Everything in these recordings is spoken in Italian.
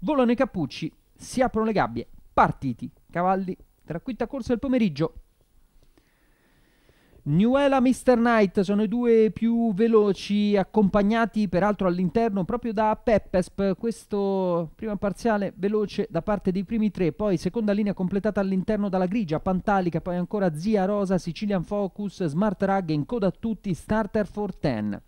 Volano i cappucci, si aprono le gabbie, partiti. Cavalli della quinta corsa del pomeriggio. Newella Mr. Knight sono i due più veloci, accompagnati peraltro all'interno proprio da Peppesp. Questo prima parziale veloce da parte dei primi tre, poi seconda linea completata all'interno dalla grigia, Pantalica, poi ancora Zia Rosa, Sicilian Focus, Smart Rug in coda a tutti, Starter for 10.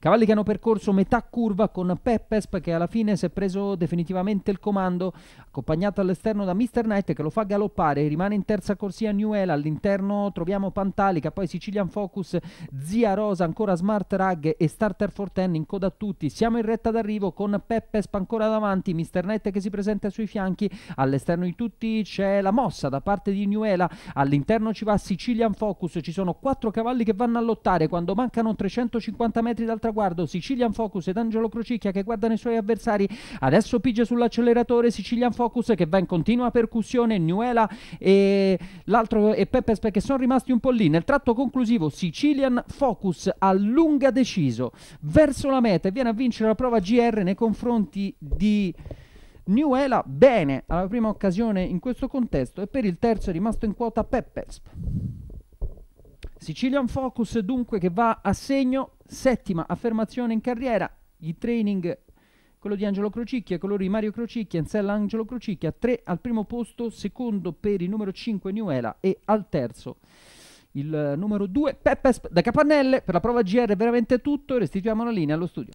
Cavalli che hanno percorso metà curva con Peppesp che alla fine si è preso definitivamente il comando, accompagnato all'esterno da Mr. Knight che lo fa galoppare, rimane in terza corsia Newell, all'interno troviamo Pantalica, poi Sicilian Focus, Zia Rosa, ancora Smart Rug e Starter for Ten in coda a tutti. Siamo in retta d'arrivo con Peppesp ancora davanti, Mr. Knight che si presenta sui fianchi, all'esterno di tutti c'è la mossa da parte di Newella, all'interno ci va Sicilian Focus, ci sono quattro cavalli che vanno a lottare quando mancano 350 metri dal traguardo, Sicilian Focus ed Angelo Crocicchia che guardano i suoi avversari, adesso pigia sull'acceleratore Sicilian Focus che va in continua percussione, Nuela e l'altro e Peppes che sono rimasti un po' lì, nel tratto conclusivo Sicilian Focus allunga deciso verso la meta e viene a vincere la prova GR nei confronti di... Newella bene alla prima occasione in questo contesto e per il terzo è rimasto in quota Peppers. Sicilian Focus dunque che va a segno, settima affermazione in carriera, i training quello di Angelo Crocicchia, quello di Mario Crocicchia, Enzella Angelo Crocicchia, 3 al primo posto, secondo per il numero 5 Nuela e al terzo il numero 2 Peppes da Capannelle per la prova GR veramente tutto, restituiamo la linea allo studio.